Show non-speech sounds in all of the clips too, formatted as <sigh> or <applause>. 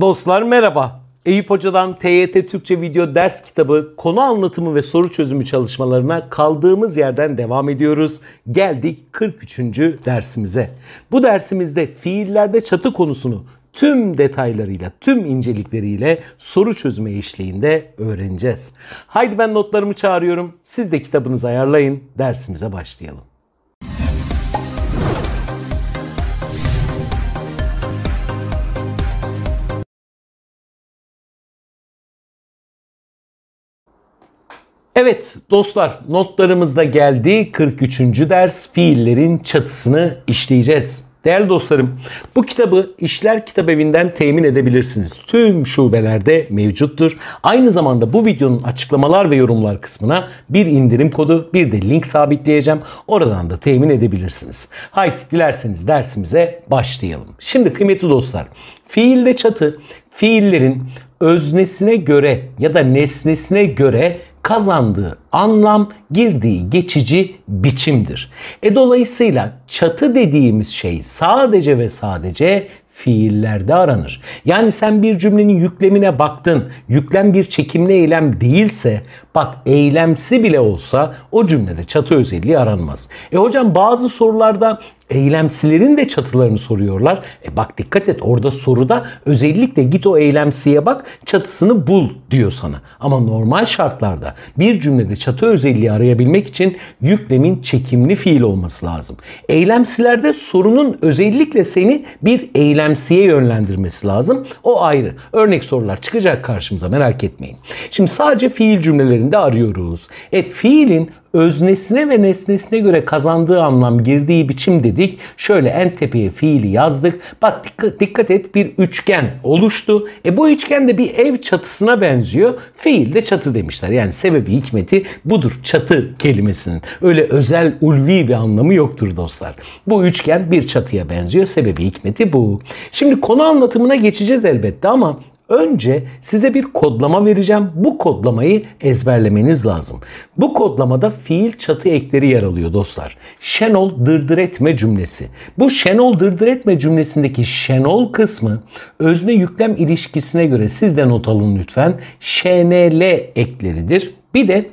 Dostlar merhaba. Eyüp Hoca'dan TYT Türkçe video ders kitabı konu anlatımı ve soru çözümü çalışmalarına kaldığımız yerden devam ediyoruz. Geldik 43. dersimize. Bu dersimizde fiillerde çatı konusunu tüm detaylarıyla, tüm incelikleriyle soru çözme işliğinde öğreneceğiz. Haydi ben notlarımı çağırıyorum. Siz de kitabınızı ayarlayın. Dersimize başlayalım. Evet dostlar notlarımız da geldi. 43. ders fiillerin çatısını işleyeceğiz. Değerli dostlarım bu kitabı İşler Kitap Evi'nden temin edebilirsiniz. Tüm şubelerde mevcuttur. Aynı zamanda bu videonun açıklamalar ve yorumlar kısmına bir indirim kodu bir de link sabitleyeceğim. Oradan da temin edebilirsiniz. Haydi dilerseniz dersimize başlayalım. Şimdi kıymetli dostlar fiilde çatı fiillerin öznesine göre ya da nesnesine göre kazandığı anlam girdiği geçici biçimdir. E dolayısıyla çatı dediğimiz şey sadece ve sadece fiillerde aranır. Yani sen bir cümlenin yüklemine baktın. Yüklem bir çekimli eylem değilse bak eylemsi bile olsa o cümlede çatı özelliği aranmaz. E hocam bazı sorularda eylemsilerin de çatılarını soruyorlar. E bak dikkat et orada soruda özellikle git o eylemsiye bak çatısını bul diyor sana. Ama normal şartlarda bir cümlede çatı özelliği arayabilmek için yüklemin çekimli fiil olması lazım. Eylemsilerde sorunun özellikle seni bir eylemsiye yönlendirmesi lazım. O ayrı. Örnek sorular çıkacak karşımıza merak etmeyin. Şimdi sadece fiil cümlelerinde arıyoruz. E fiilin öznesine ve nesnesine göre kazandığı anlam girdiği biçim dedik. Şöyle en tepeye fiili yazdık. Bak dikkat, dikkat et bir üçgen oluştu. E bu üçgen de bir ev çatısına benziyor. Fiil de çatı demişler. Yani sebebi hikmeti budur. Çatı kelimesinin. Öyle özel ulvi bir anlamı yoktur dostlar. Bu üçgen bir çatıya benziyor. Sebebi hikmeti bu. Şimdi konu anlatımına geçeceğiz elbette ama Önce size bir kodlama vereceğim. Bu kodlamayı ezberlemeniz lazım. Bu kodlamada fiil çatı ekleri yer alıyor dostlar. Şenol dırdır etme cümlesi. Bu şenol dırdır etme cümlesindeki şenol kısmı özne yüklem ilişkisine göre siz de not alın lütfen. Şnl ekleridir. Bir de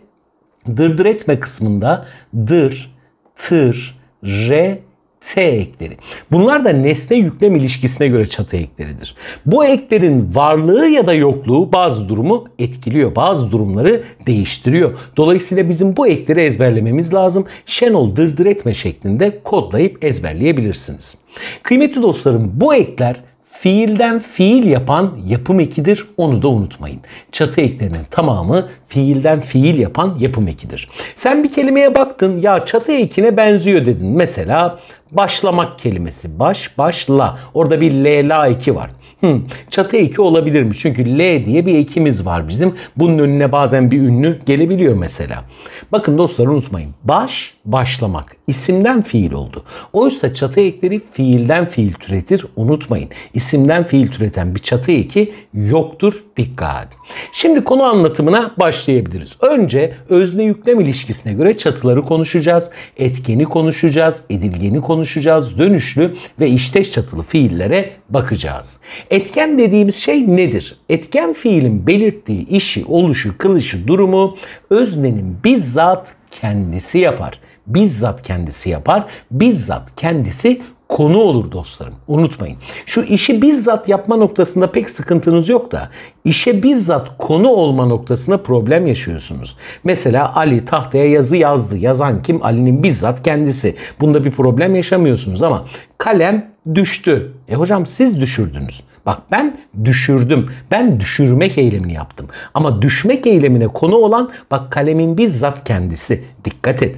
dırdır etme kısmında dır, tır, re, T ekleri. Bunlar da nesne yüklem ilişkisine göre çatı ekleridir. Bu eklerin varlığı ya da yokluğu bazı durumu etkiliyor. Bazı durumları değiştiriyor. Dolayısıyla bizim bu ekleri ezberlememiz lazım. Şenol dırdır etme şeklinde kodlayıp ezberleyebilirsiniz. Kıymetli dostlarım bu ekler fiilden fiil yapan yapım ekidir. Onu da unutmayın. Çatı eklerinin tamamı fiilden fiil yapan yapım ekidir. Sen bir kelimeye baktın ya çatı ekine benziyor dedin. Mesela başlamak kelimesi. Baş, başla. Orada bir L, la eki var. Hmm, çatı eki olabilir mi? Çünkü L diye bir ekimiz var bizim. Bunun önüne bazen bir ünlü gelebiliyor mesela. Bakın dostlar unutmayın. Baş, başlamak. isimden fiil oldu. Oysa çatı ekleri fiilden fiil türetir. Unutmayın. İsimden fiil türeten bir çatı eki yoktur. Dikkat. Şimdi konu anlatımına başlayabiliriz. Önce özne yüklem ilişkisine göre çatıları konuşacağız. Etkeni konuşacağız. Edilgeni konuşacağız. Dönüşlü ve işteş çatılı fiillere bakacağız. Etken dediğimiz şey nedir? Etken fiilin belirttiği işi, oluşu, kılışı, durumu öznenin bizzat kendisi yapar. Bizzat kendisi yapar. Bizzat kendisi konu olur dostlarım. Unutmayın. Şu işi bizzat yapma noktasında pek sıkıntınız yok da işe bizzat konu olma noktasında problem yaşıyorsunuz. Mesela Ali tahtaya yazı yazdı. Yazan kim? Ali'nin bizzat kendisi. Bunda bir problem yaşamıyorsunuz ama kalem düştü. E hocam siz düşürdünüz. Bak ben düşürdüm. Ben düşürmek eylemini yaptım. Ama düşmek eylemine konu olan bak kalemin bizzat kendisi. Dikkat et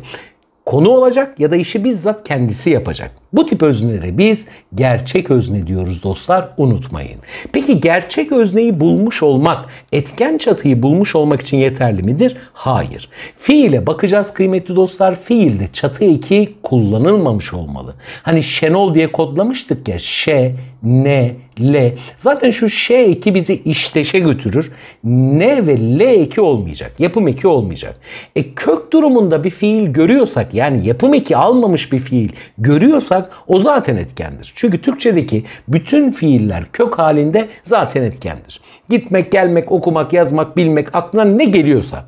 konu olacak ya da işi bizzat kendisi yapacak. Bu tip öznelere biz gerçek özne diyoruz dostlar unutmayın. Peki gerçek özneyi bulmuş olmak, etken çatıyı bulmuş olmak için yeterli midir? Hayır. Fiile bakacağız kıymetli dostlar. Fiilde çatı eki kullanılmamış olmalı. Hani Şenol diye kodlamıştık ya. Ş, N, L. Zaten şu Ş eki bizi işteşe götürür. N ve L eki olmayacak. Yapım eki olmayacak. E kök durumunda bir fiil görüyorsak yani yapım eki almamış bir fiil görüyorsak yaparsan o zaten etkendir. Çünkü Türkçedeki bütün fiiller kök halinde zaten etkendir. Gitmek, gelmek, okumak, yazmak, bilmek aklına ne geliyorsa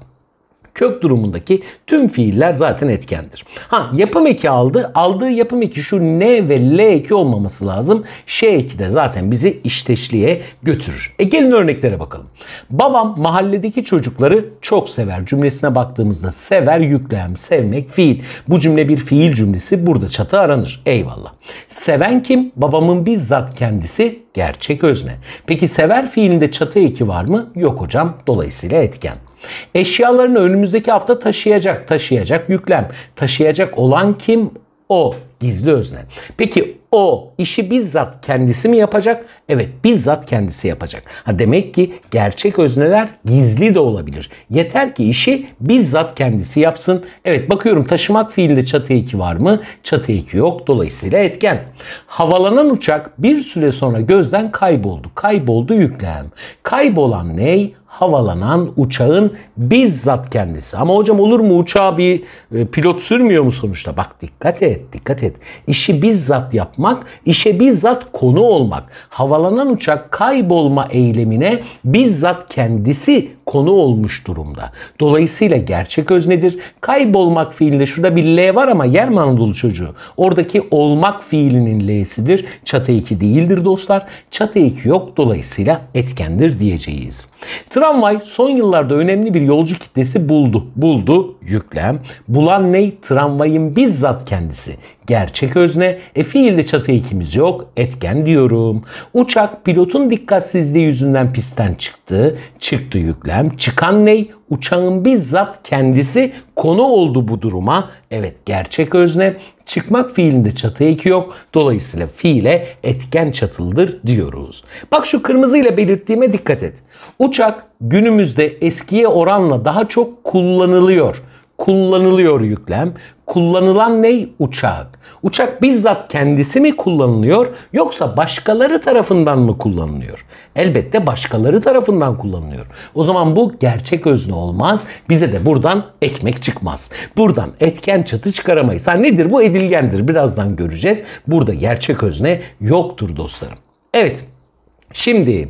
kök durumundaki tüm fiiller zaten etkendir. Ha yapım eki aldı. Aldığı yapım eki şu N ve L eki olmaması lazım. Ş eki de zaten bizi işteşliğe götürür. E gelin örneklere bakalım. Babam mahalledeki çocukları çok sever. Cümlesine baktığımızda sever yüklem, sevmek fiil. Bu cümle bir fiil cümlesi. Burada çatı aranır. Eyvallah. Seven kim? Babamın bizzat kendisi gerçek özne. Peki sever fiilinde çatı eki var mı? Yok hocam. Dolayısıyla etken. Eşyalarını önümüzdeki hafta taşıyacak, taşıyacak yüklem. Taşıyacak olan kim? O gizli özne. Peki o işi bizzat kendisi mi yapacak? Evet bizzat kendisi yapacak. Ha demek ki gerçek özneler gizli de olabilir. Yeter ki işi bizzat kendisi yapsın. Evet bakıyorum taşımak fiilinde çatı eki var mı? Çatı eki yok. Dolayısıyla etken. Havalanan uçak bir süre sonra gözden kayboldu. Kayboldu yüklem. Kaybolan ney? Havalanan uçağın bizzat kendisi. Ama hocam olur mu uçağı bir e, pilot sürmüyor mu sonuçta? Bak dikkat et, dikkat et. İşi bizzat yapmak, işe bizzat konu olmak. Havalanan uçak kaybolma eylemine bizzat kendisi konu olmuş durumda. Dolayısıyla gerçek öznedir. Kaybolmak fiilinde şurada bir L var ama yer mi Anadolu çocuğu? Oradaki olmak fiilinin L'sidir. Çatı eki değildir dostlar. Çatı eki yok. Dolayısıyla etkendir diyeceğiz. Tramvay son yıllarda önemli bir yolcu kitlesi buldu. Buldu yüklem. Bulan ney? Tramvayın bizzat kendisi. Gerçek özne. E fiilde çatı ekimiz yok. Etken diyorum. Uçak pilotun dikkatsizliği yüzünden pistten çıktı. Çıktı yüklem. Çıkan ney? Uçağın bizzat kendisi konu oldu bu duruma. Evet gerçek özne. Çıkmak fiilinde çatı eki yok. Dolayısıyla fiile etken çatıldır diyoruz. Bak şu kırmızıyla belirttiğime dikkat et. Uçak günümüzde eskiye oranla daha çok kullanılıyor kullanılıyor yüklem. Kullanılan ney? Uçak. Uçak bizzat kendisi mi kullanılıyor yoksa başkaları tarafından mı kullanılıyor? Elbette başkaları tarafından kullanılıyor. O zaman bu gerçek özne olmaz. Bize de buradan ekmek çıkmaz. Buradan etken çatı çıkaramayız. Ha nedir bu? Edilgendir. Birazdan göreceğiz. Burada gerçek özne yoktur dostlarım. Evet. Şimdi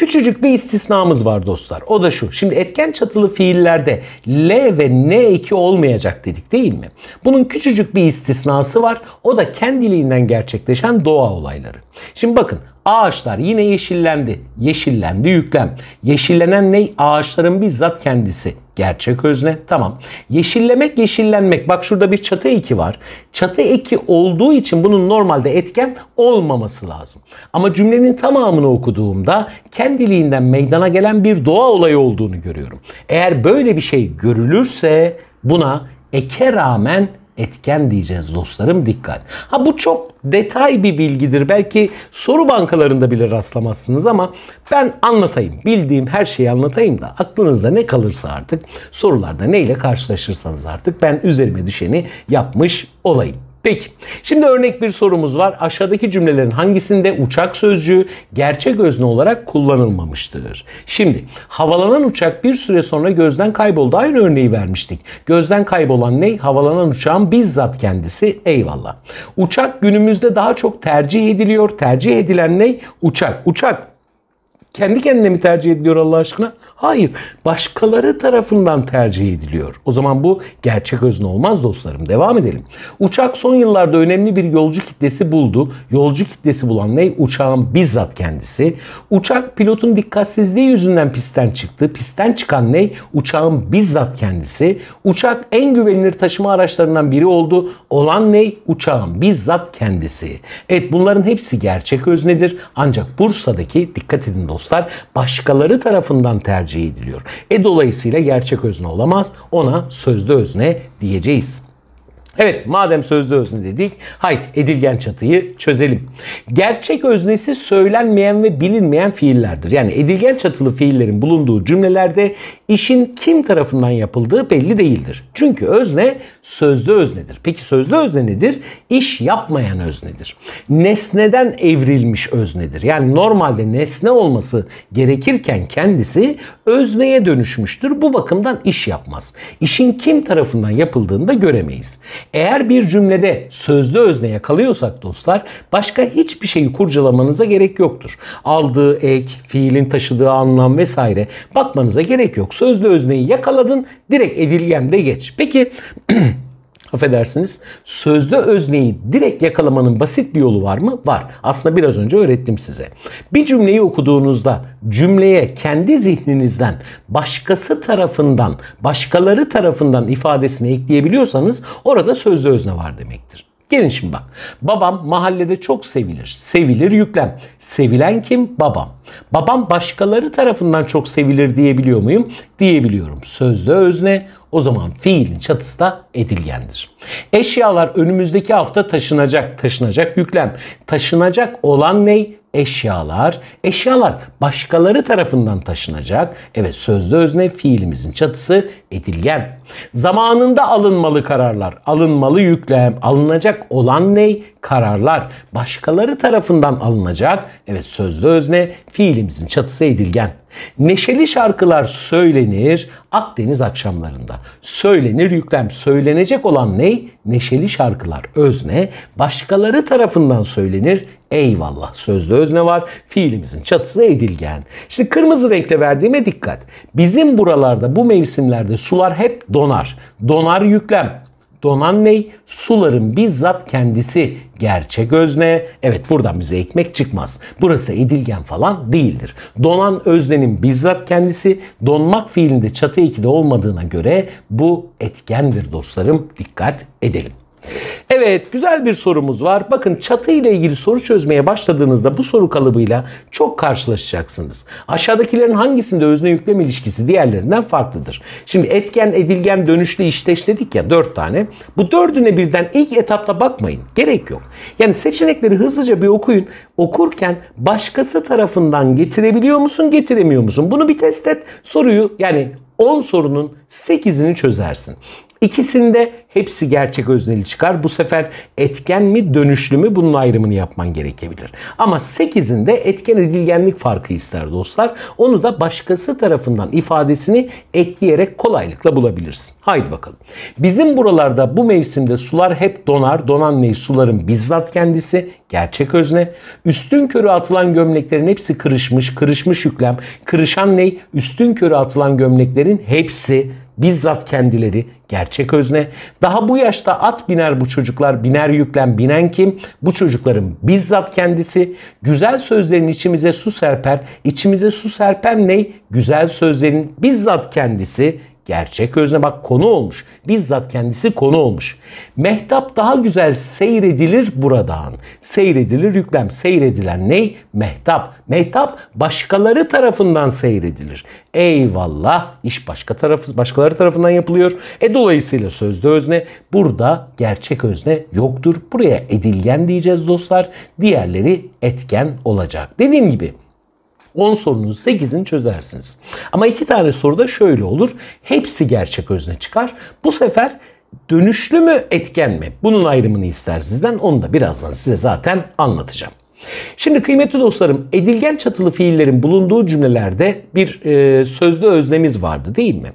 Küçücük bir istisnamız var dostlar. O da şu. Şimdi etken çatılı fiillerde L ve N eki olmayacak dedik değil mi? Bunun küçücük bir istisnası var. O da kendiliğinden gerçekleşen doğa olayları. Şimdi bakın Ağaçlar yine yeşillendi. Yeşillendi yüklem. Yeşillenen ne? Ağaçların bizzat kendisi. Gerçek özne. Tamam. Yeşillemek, yeşillenmek. Bak şurada bir çatı eki var. Çatı eki olduğu için bunun normalde etken olmaması lazım. Ama cümlenin tamamını okuduğumda kendiliğinden meydana gelen bir doğa olayı olduğunu görüyorum. Eğer böyle bir şey görülürse buna eke rağmen etken diyeceğiz dostlarım dikkat. Ha bu çok detay bir bilgidir. Belki soru bankalarında bile rastlamazsınız ama ben anlatayım. Bildiğim her şeyi anlatayım da aklınızda ne kalırsa artık sorularda neyle karşılaşırsanız artık ben üzerime düşeni yapmış olayım. Peki. Şimdi örnek bir sorumuz var. Aşağıdaki cümlelerin hangisinde uçak sözcüğü gerçek özne olarak kullanılmamıştır? Şimdi havalanan uçak bir süre sonra gözden kayboldu. Aynı örneği vermiştik. Gözden kaybolan ne? Havalanan uçağın bizzat kendisi. Eyvallah. Uçak günümüzde daha çok tercih ediliyor. Tercih edilen ne? Uçak. Uçak kendi kendine mi tercih ediliyor Allah aşkına? Hayır. Başkaları tarafından tercih ediliyor. O zaman bu gerçek özne olmaz dostlarım. Devam edelim. Uçak son yıllarda önemli bir yolcu kitlesi buldu. Yolcu kitlesi bulan ne? Uçağın bizzat kendisi. Uçak pilotun dikkatsizliği yüzünden pistten çıktı. Pistten çıkan ne? Uçağın bizzat kendisi. Uçak en güvenilir taşıma araçlarından biri oldu. Olan ne? Uçağın bizzat kendisi. Evet bunların hepsi gerçek öznedir. Ancak Bursa'daki dikkat edin dostlar başkaları tarafından tercih tercih ediliyor. E dolayısıyla gerçek özne olamaz. Ona sözlü özne diyeceğiz. Evet madem sözlü özne dedik haydi edilgen çatıyı çözelim. Gerçek öznesi söylenmeyen ve bilinmeyen fiillerdir. Yani edilgen çatılı fiillerin bulunduğu cümlelerde işin kim tarafından yapıldığı belli değildir. Çünkü özne sözlü öznedir. Peki sözlü özne nedir? İş yapmayan öznedir. Nesneden evrilmiş öznedir. Yani normalde nesne olması gerekirken kendisi özneye dönüşmüştür. Bu bakımdan iş yapmaz. İşin kim tarafından yapıldığını da göremeyiz. Eğer bir cümlede sözlü özne yakalıyorsak dostlar başka hiçbir şeyi kurcalamanıza gerek yoktur. Aldığı ek, fiilin taşıdığı anlam vesaire bakmanıza gerek yok. Sözlü özneyi yakaladın direkt edilgen de geç. Peki <clears throat> affedersiniz sözlü özneyi direkt yakalamanın basit bir yolu var mı? Var. Aslında biraz önce öğrettim size. Bir cümleyi okuduğunuzda cümleye kendi zihninizden başkası tarafından, başkaları tarafından ifadesini ekleyebiliyorsanız orada sözlü özne var demektir. Gelin şimdi bak. Babam mahallede çok sevilir. Sevilir yüklem. Sevilen kim? Babam. Babam başkaları tarafından çok sevilir diyebiliyor muyum? Diyebiliyorum. Sözlü özne o zaman fiilin çatısı da edilgendir. Eşyalar önümüzdeki hafta taşınacak. Taşınacak yüklem. Taşınacak olan ney? eşyalar. Eşyalar başkaları tarafından taşınacak. Evet sözlü özne fiilimizin çatısı edilgen. Zamanında alınmalı kararlar. Alınmalı yüklem. Alınacak olan ney? Kararlar. Başkaları tarafından alınacak. Evet sözlü özne fiilimizin çatısı edilgen. Neşeli şarkılar söylenir Akdeniz akşamlarında. Söylenir yüklem. Söylenecek olan ney? Neşeli şarkılar özne. Başkaları tarafından söylenir. Eyvallah sözlü özne var. Fiilimizin çatısı edilgen. Şimdi kırmızı renkle verdiğime dikkat. Bizim buralarda bu mevsimlerde sular hep donar. Donar yüklem. Donan ney? Suların bizzat kendisi. Gerçek özne. Evet buradan bize ekmek çıkmaz. Burası edilgen falan değildir. Donan öznenin bizzat kendisi. Donmak fiilinde çatı ikide olmadığına göre bu etkendir dostlarım. Dikkat edelim. Evet güzel bir sorumuz var. Bakın çatı ile ilgili soru çözmeye başladığınızda bu soru kalıbıyla çok karşılaşacaksınız. Aşağıdakilerin hangisinde özne yüklem ilişkisi diğerlerinden farklıdır? Şimdi etken, edilgen, dönüşlü, işteş dedik ya dört tane. Bu dördüne birden ilk etapta bakmayın. Gerek yok. Yani seçenekleri hızlıca bir okuyun. Okurken başkası tarafından getirebiliyor musun, getiremiyor musun? Bunu bir test et. Soruyu yani 10 sorunun 8'ini çözersin. İkisinde hepsi gerçek özneli çıkar. Bu sefer etken mi dönüşlü mü bunun ayrımını yapman gerekebilir. Ama 8'inde etken edilgenlik farkı ister dostlar. Onu da başkası tarafından ifadesini ekleyerek kolaylıkla bulabilirsin. Haydi bakalım. Bizim buralarda bu mevsimde sular hep donar. Donan ney? Suların bizzat kendisi. Gerçek özne. Üstün körü atılan gömleklerin hepsi kırışmış. Kırışmış yüklem. Kırışan ney? Üstün körü atılan gömleklerin hepsi bizzat kendileri gerçek özne. Daha bu yaşta at biner bu çocuklar. Biner yüklem binen kim? Bu çocukların bizzat kendisi. Güzel sözlerin içimize su serper. İçimize su serper ne? Güzel sözlerin bizzat kendisi. Gerçek özne bak konu olmuş. Bizzat kendisi konu olmuş. Mehtap daha güzel seyredilir buradan. Seyredilir yüklem. Seyredilen ne? Mehtap. Mehtap başkaları tarafından seyredilir. Eyvallah iş başka tarafı, başkaları tarafından yapılıyor. E dolayısıyla sözde özne burada gerçek özne yoktur. Buraya edilgen diyeceğiz dostlar. Diğerleri etken olacak. Dediğim gibi 10 sorunun 8'ini çözersiniz. Ama iki tane soruda şöyle olur. Hepsi gerçek özne çıkar. Bu sefer dönüşlü mü etken mi? Bunun ayrımını ister sizden. Onu da birazdan size zaten anlatacağım. Şimdi kıymetli dostlarım edilgen çatılı fiillerin bulunduğu cümlelerde bir e, sözlü öznemiz vardı değil mi?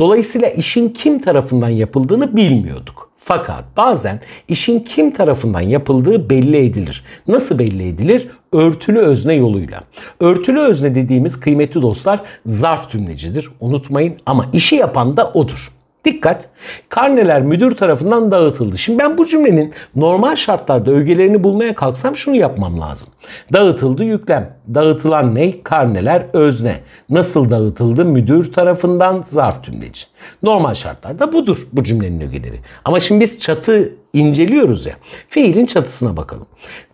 Dolayısıyla işin kim tarafından yapıldığını bilmiyorduk. Fakat bazen işin kim tarafından yapıldığı belli edilir. Nasıl belli edilir? Örtülü özne yoluyla. Örtülü özne dediğimiz kıymetli dostlar zarf tümlecidir. Unutmayın ama işi yapan da odur. Dikkat! Karneler müdür tarafından dağıtıldı. Şimdi ben bu cümlenin normal şartlarda ögelerini bulmaya kalksam şunu yapmam lazım. Dağıtıldı yüklem. Dağıtılan ne? Karneler özne. Nasıl dağıtıldı? Müdür tarafından zarf tümleci. Normal şartlarda budur bu cümlenin ögeleri. Ama şimdi biz çatı inceliyoruz ya. Fiilin çatısına bakalım.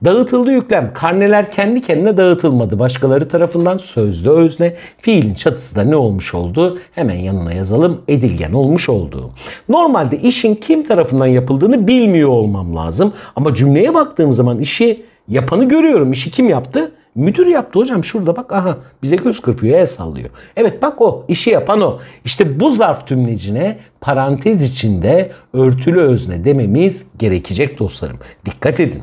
Dağıtıldı yüklem. Karneler kendi kendine dağıtılmadı. Başkaları tarafından sözlü özne. Fiilin çatısı da ne olmuş oldu? Hemen yanına yazalım. Edilgen olmuş oldu. Normalde işin kim tarafından yapıldığını bilmiyor olmam lazım. Ama cümleye baktığım zaman işi yapanı görüyorum. İşi kim yaptı? Müdür yaptı hocam şurada bak aha bize göz kırpıyor el sallıyor. Evet bak o işi yapan o. İşte bu zarf tümlecine parantez içinde örtülü özne dememiz gerekecek dostlarım. Dikkat edin.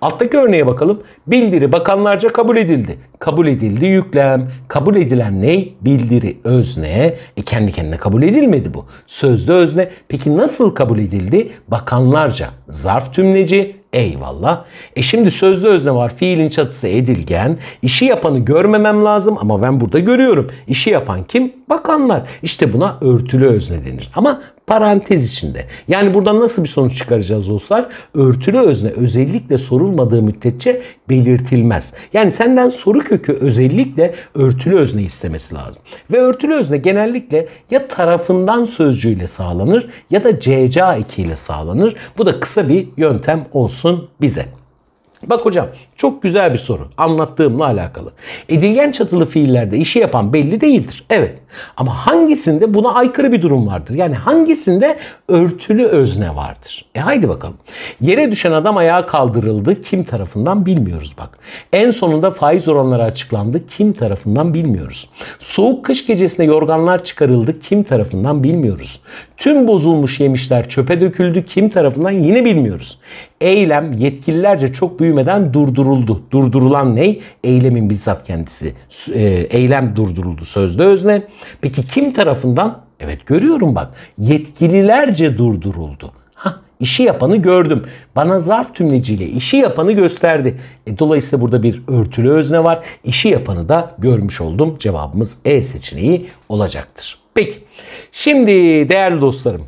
Alttaki örneğe bakalım. Bildiri bakanlarca kabul edildi. Kabul edildi yüklem. Kabul edilen ne? Bildiri özne. E kendi kendine kabul edilmedi bu. Sözde özne. Peki nasıl kabul edildi? Bakanlarca. Zarf tümleci. Eyvallah. E şimdi sözde özne var. Fiilin çatısı edilgen. İşi yapanı görmemem lazım ama ben burada görüyorum. İşi yapan kim? Bakanlar. İşte buna örtülü özne denir. Ama parantez içinde. Yani buradan nasıl bir sonuç çıkaracağız dostlar? Örtülü özne özellikle sorulmadığı müddetçe belirtilmez. Yani senden soru kökü özellikle örtülü özne istemesi lazım. Ve örtülü özne genellikle ya tarafından sözcüğüyle sağlanır ya da CCA ekiyle sağlanır. Bu da kısa bir yöntem olsun bize. Bak hocam çok güzel bir soru anlattığımla alakalı. Edilgen çatılı fiillerde işi yapan belli değildir. Evet ama hangisinde buna aykırı bir durum vardır? Yani hangisinde örtülü özne vardır? E haydi bakalım. Yere düşen adam ayağa kaldırıldı. Kim tarafından bilmiyoruz bak. En sonunda faiz oranları açıklandı. Kim tarafından bilmiyoruz. Soğuk kış gecesinde yorganlar çıkarıldı. Kim tarafından bilmiyoruz. Tüm bozulmuş yemişler çöpe döküldü. Kim tarafından yine bilmiyoruz. Eylem yetkililerce çok büyümeden durduruldu. Durdurulan ne? Eylemin bizzat kendisi. E, eylem durduruldu sözde özne. Peki kim tarafından? Evet görüyorum bak. Yetkililerce durduruldu. Hah, işi yapanı gördüm. Bana zarf tümleciyle işi yapanı gösterdi. E, dolayısıyla burada bir örtülü özne var. İşi yapanı da görmüş oldum. Cevabımız E seçeneği olacaktır. Peki. Şimdi değerli dostlarım.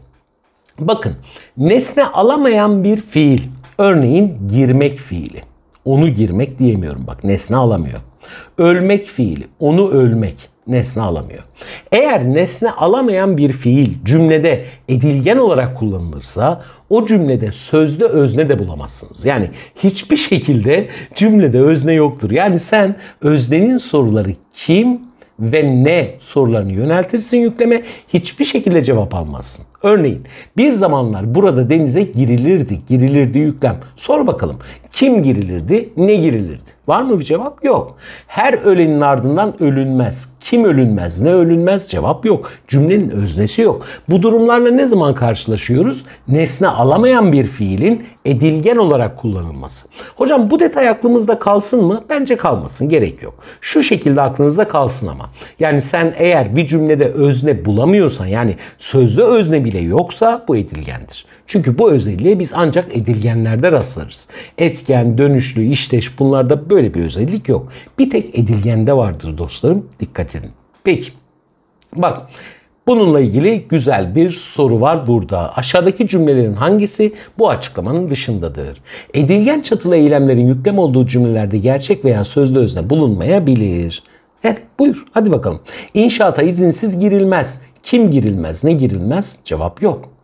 Bakın nesne alamayan bir fiil. Örneğin girmek fiili. Onu girmek diyemiyorum bak nesne alamıyor. Ölmek fiili. Onu ölmek nesne alamıyor. Eğer nesne alamayan bir fiil cümlede edilgen olarak kullanılırsa o cümlede sözde özne de bulamazsınız. Yani hiçbir şekilde cümlede özne yoktur. Yani sen öznenin soruları kim ve ne sorularını yöneltirsin yükleme hiçbir şekilde cevap almazsın. Örneğin bir zamanlar burada denize girilirdi. Girilirdi yüklem. Sor bakalım kim girilirdi, ne girilirdi? Var mı bir cevap? Yok. Her ölenin ardından ölünmez. Kim ölünmez, ne ölünmez? Cevap yok. Cümlenin öznesi yok. Bu durumlarla ne zaman karşılaşıyoruz? Nesne alamayan bir fiilin edilgen olarak kullanılması. Hocam bu detay aklımızda kalsın mı? Bence kalmasın. Gerek yok. Şu şekilde aklınızda kalsın ama. Yani sen eğer bir cümlede özne bulamıyorsan yani sözlü özne bile yoksa bu edilgendir. Çünkü bu özelliğe biz ancak edilgenlerde rastlarız. Etken, dönüşlü, işteş bunlarda böyle bir özellik yok. Bir tek edilgende vardır dostlarım. Dikkat edin. Peki. Bak Bununla ilgili güzel bir soru var burada. Aşağıdaki cümlelerin hangisi bu açıklamanın dışındadır? Edilgen çatılı eylemlerin yüklem olduğu cümlelerde gerçek veya sözlü özne bulunmayabilir. Evet buyur hadi bakalım. İnşaata izinsiz girilmez. Kim girilmez ne girilmez? Cevap yok.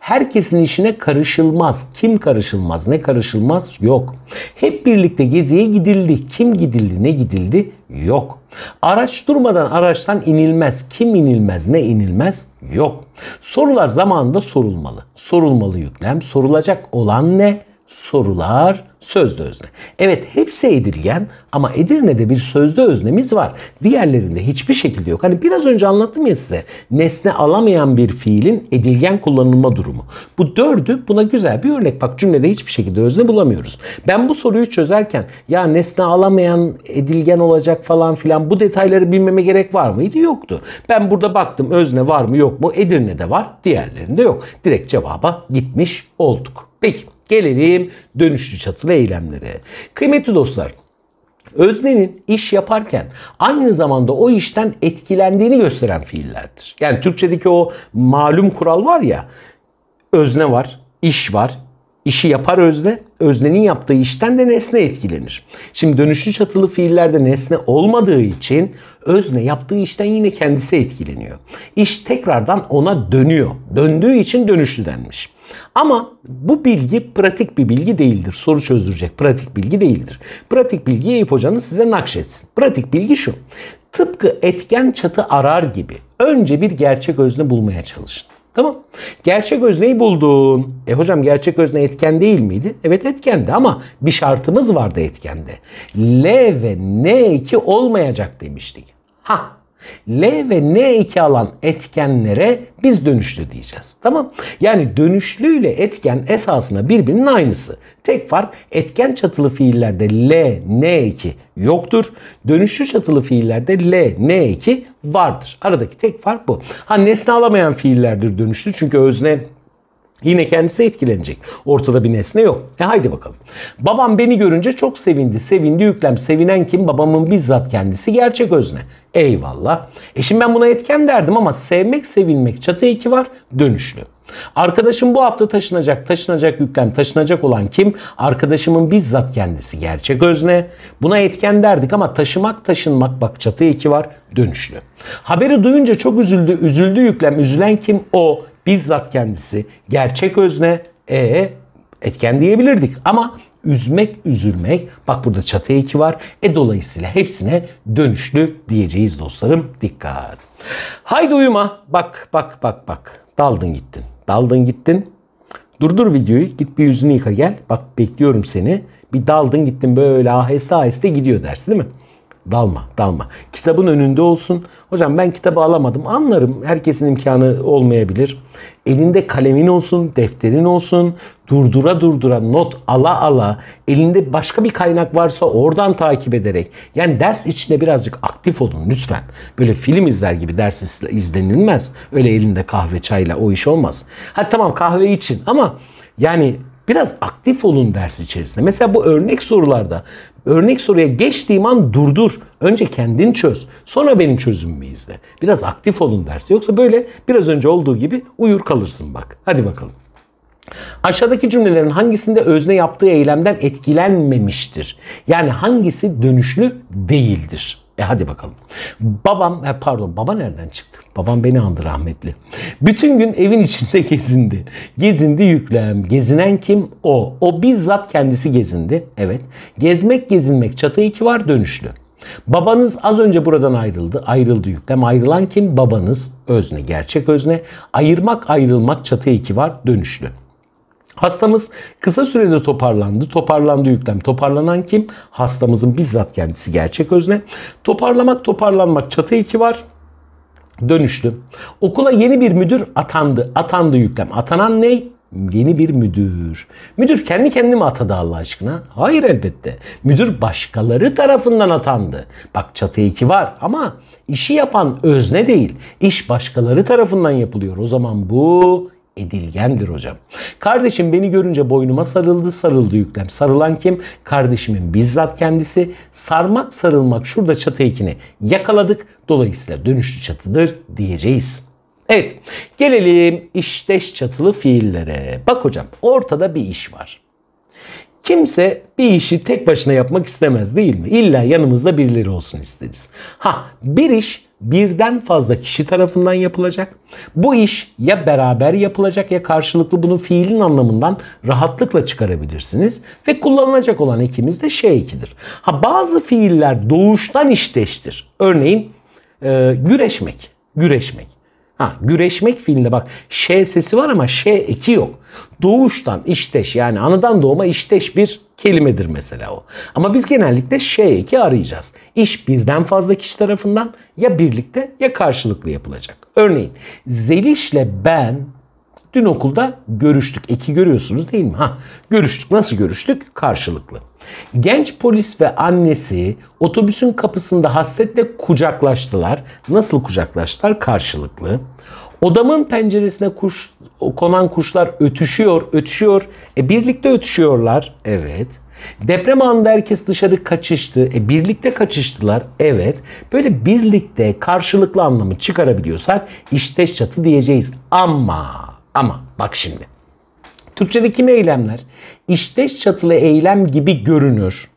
Herkesin işine karışılmaz. Kim karışılmaz, ne karışılmaz? Yok. Hep birlikte geziye gidildi. Kim gidildi, ne gidildi? Yok. Araç durmadan araçtan inilmez. Kim inilmez, ne inilmez? Yok. Sorular zamanında sorulmalı. Sorulmalı yüklem. Sorulacak olan ne? Sorular sözde özne. Evet hepsi edilgen ama Edirne'de bir sözde öznemiz var. Diğerlerinde hiçbir şekilde yok. Hani biraz önce anlattım ya size. Nesne alamayan bir fiilin edilgen kullanılma durumu. Bu dördü buna güzel bir örnek. Bak cümlede hiçbir şekilde özne bulamıyoruz. Ben bu soruyu çözerken ya nesne alamayan edilgen olacak falan filan bu detayları bilmeme gerek var mıydı? Yoktu. Ben burada baktım özne var mı yok mu? Edirne'de var diğerlerinde yok. Direkt cevaba gitmiş olduk. Peki. Gelelim dönüşlü çatılı eylemlere. Kıymetli dostlar, öznenin iş yaparken aynı zamanda o işten etkilendiğini gösteren fiillerdir. Yani Türkçedeki o malum kural var ya, özne var, iş var, İşi yapar özne, öznenin yaptığı işten de nesne etkilenir. Şimdi dönüşlü çatılı fiillerde nesne olmadığı için özne yaptığı işten yine kendisi etkileniyor. İş tekrardan ona dönüyor. Döndüğü için dönüşlü denmiş. Ama bu bilgi pratik bir bilgi değildir. Soru çözdürecek pratik bilgi değildir. Pratik bilgiyi Eyüp Hoca'nız size nakşetsin. Pratik bilgi şu. Tıpkı etken çatı arar gibi önce bir gerçek özne bulmaya çalışın. Tamam. Gerçek özneyi buldun. E hocam gerçek özne etken değil miydi? Evet etkendi ama bir şartımız vardı etkende. L ve N2 olmayacak demiştik. Ha L ve N2 alan etkenlere biz dönüşlü diyeceğiz. Tamam. Yani dönüşlü ile etken esasında birbirinin aynısı. Tek fark etken çatılı fiillerde L, N2 yoktur. Dönüşlü çatılı fiillerde L, N2 vardır. Aradaki tek fark bu. Ha nesne alamayan fiillerdir dönüşlü çünkü özne Yine kendisi etkilenecek. Ortada bir nesne yok. E haydi bakalım. Babam beni görünce çok sevindi. Sevindi yüklem. Sevinen kim? Babamın bizzat kendisi gerçek özne. Eyvallah. E şimdi ben buna etken derdim ama sevmek, sevilmek çatı eki var. Dönüşlü. Arkadaşım bu hafta taşınacak. Taşınacak yüklem. Taşınacak olan kim? Arkadaşımın bizzat kendisi gerçek özne. Buna etken derdik ama taşımak, taşınmak bak çatı eki var. Dönüşlü. Haberi duyunca çok üzüldü. Üzüldü yüklem. Üzülen kim? O bizzat kendisi gerçek özne e etken diyebilirdik ama üzmek, üzülmek bak burada çatı eki var. E dolayısıyla hepsine dönüşlü diyeceğiz dostlarım. Dikkat. Haydi uyuma. Bak bak bak bak. Daldın gittin. Daldın gittin. Durdur videoyu. Git bir yüzünü yıka gel. Bak bekliyorum seni. Bir daldın gittin böyle aheste aheste gidiyor dersi değil mi? Dalma, dalma. Kitabın önünde olsun. Hocam ben kitabı alamadım. Anlarım. Herkesin imkanı olmayabilir. Elinde kalemin olsun, defterin olsun. Durdura durdura not ala ala. Elinde başka bir kaynak varsa oradan takip ederek. Yani ders içinde birazcık aktif olun lütfen. Böyle film izler gibi ders izlenilmez. Öyle elinde kahve çayla o iş olmaz. Ha tamam kahve için ama yani biraz aktif olun ders içerisinde. Mesela bu örnek sorularda örnek soruya geçtiğim an durdur. Önce kendin çöz. Sonra benim çözümümü izle. Biraz aktif olun ders. Yoksa böyle biraz önce olduğu gibi uyur kalırsın bak. Hadi bakalım. Aşağıdaki cümlelerin hangisinde özne yaptığı eylemden etkilenmemiştir? Yani hangisi dönüşlü değildir? E hadi bakalım. Babam, e pardon baba nereden çıktı? Babam beni andı rahmetli. Bütün gün evin içinde <laughs> gezindi. Gezindi yüklem. Gezinen kim? O. O bizzat kendisi gezindi. Evet. Gezmek, gezinmek. Çatı iki var dönüşlü. Babanız az önce buradan ayrıldı. Ayrıldı yüklem. Ayrılan kim? Babanız. Özne. Gerçek özne. Ayırmak, ayrılmak. Çatı iki var dönüşlü. Hastamız kısa sürede toparlandı. Toparlandı yüklem. Toparlanan kim? Hastamızın bizzat kendisi gerçek özne. Toparlamak, toparlanmak çatı iki var. Dönüşlü. Okula yeni bir müdür atandı. Atandı yüklem. Atanan ne? Yeni bir müdür. Müdür kendi kendine atadı Allah aşkına? Hayır elbette. Müdür başkaları tarafından atandı. Bak çatı iki var ama işi yapan özne değil. İş başkaları tarafından yapılıyor. O zaman bu edilgendir hocam. Kardeşim beni görünce boynuma sarıldı, sarıldı yüklem. Sarılan kim? Kardeşimin bizzat kendisi. Sarmak, sarılmak şurada çatı ekini yakaladık. Dolayısıyla dönüşlü çatıdır diyeceğiz. Evet gelelim işteş çatılı fiillere. Bak hocam ortada bir iş var. Kimse bir işi tek başına yapmak istemez değil mi? İlla yanımızda birileri olsun isteriz. Ha bir iş birden fazla kişi tarafından yapılacak. Bu iş ya beraber yapılacak ya karşılıklı bunu fiilin anlamından rahatlıkla çıkarabilirsiniz. Ve kullanılacak olan ekimiz de şey ekidir. Ha bazı fiiller doğuştan işteştir. Örneğin e, güreşmek. Güreşmek. Ha, güreşmek fiilinde bak ş sesi var ama ş eki yok. Doğuştan işteş yani anadan doğma işteş bir kelimedir mesela o. Ama biz genellikle ş eki arayacağız. İş birden fazla kişi tarafından ya birlikte ya karşılıklı yapılacak. Örneğin Zeliş'le ben dün okulda görüştük. Eki görüyorsunuz değil mi? Ha, görüştük. Nasıl görüştük? Karşılıklı. Genç polis ve annesi otobüsün kapısında hasretle kucaklaştılar. Nasıl kucaklaştılar? Karşılıklı. Odamın penceresine kuş, konan kuşlar ötüşüyor, ötüşüyor. E birlikte ötüşüyorlar. Evet. Deprem anında herkes dışarı kaçıştı. E birlikte kaçıştılar. Evet. Böyle birlikte karşılıklı anlamı çıkarabiliyorsak işte çatı diyeceğiz. Ama ama bak şimdi. Türkçedeki eylemler işteş çatılı eylem gibi görünür.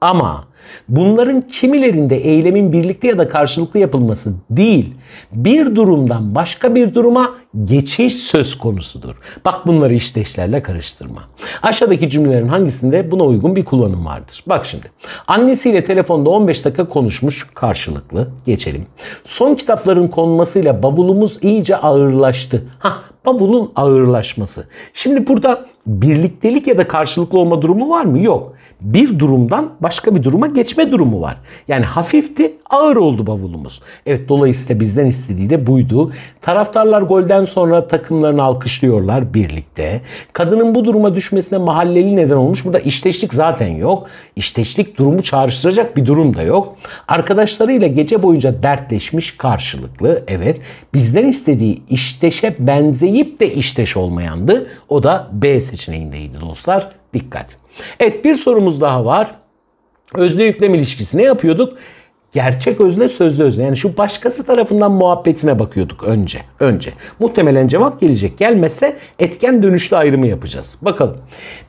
Ama Bunların kimilerinde eylemin birlikte ya da karşılıklı yapılması değil, bir durumdan başka bir duruma geçiş söz konusudur. Bak bunları işteşlerle karıştırma. Aşağıdaki cümlelerin hangisinde buna uygun bir kullanım vardır? Bak şimdi. Annesiyle telefonda 15 dakika konuşmuş karşılıklı. Geçelim. Son kitapların konmasıyla bavulumuz iyice ağırlaştı. Ha bavulun ağırlaşması. Şimdi burada birliktelik ya da karşılıklı olma durumu var mı? Yok. Bir durumdan başka bir duruma geçme durumu var. Yani hafifti, ağır oldu bavulumuz. Evet dolayısıyla bizden istediği de buydu. Taraftarlar golden sonra takımlarını alkışlıyorlar birlikte. Kadının bu duruma düşmesine mahalleli neden olmuş. Burada işteşlik zaten yok. İşteşlik durumu çağrıştıracak bir durum da yok. Arkadaşlarıyla gece boyunca dertleşmiş karşılıklı. Evet bizden istediği işteşe benzeyip de işteş olmayandı. O da B seçeneğindeydi dostlar. Dikkat. Evet bir sorumuz daha var. Özne yüklem ilişkisi ne yapıyorduk? Gerçek özne sözlü özne. Yani şu başkası tarafından muhabbetine bakıyorduk önce. Önce. Muhtemelen cevap gelecek. Gelmezse etken dönüşlü ayrımı yapacağız. Bakalım.